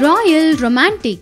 Royal Romantic.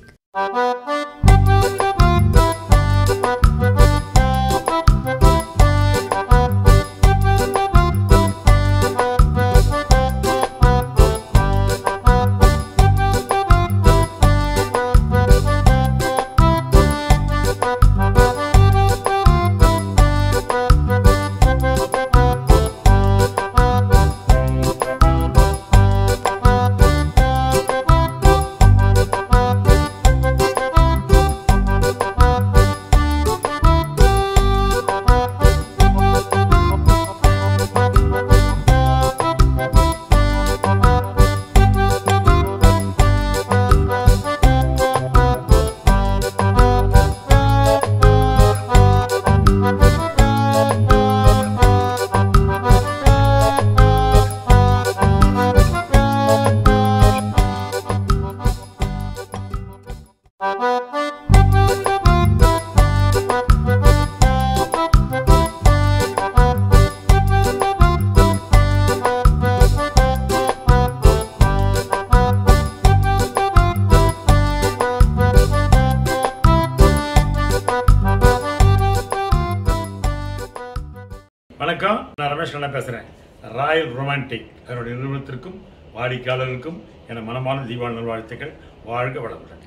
வணக்கம் நான் ரமேஷ் கண்ணா பேசுகிறேன் ராயல் ரொமான்டிக் அதனுடைய நிறுவனத்திற்கும் வாடிக்கையாளர்களுக்கும் என மனமான தீபாவளி நல்வாழ்த்துக்கள். வாழ்க வளமுடன்.